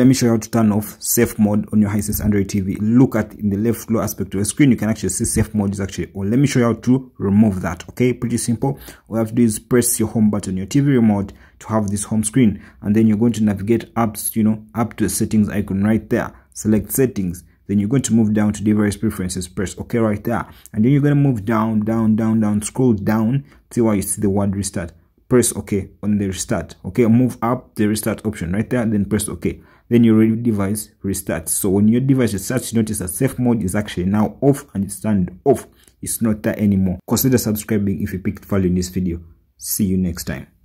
let me show you how to turn off safe mode on your Hisense Android TV. Look at in the left lower aspect of the screen, you can actually see safe mode is actually on. Let me show you how to remove that. Okay, pretty simple. All you have to do is press your home button, your TV remote to have this home screen, and then you're going to navigate apps, you know, up to the settings icon right there. Select settings. Then you're going to move down to device preferences. Press OK right there, and then you're going to move down, down, down, down. Scroll down till where you see the word restart press ok on the restart. Okay move up the restart option right there then press ok. Then your device restarts. So when your device restarts you notice that safe mode is actually now off and it's turned off. It's not there anymore. Consider subscribing if you picked value in this video. See you next time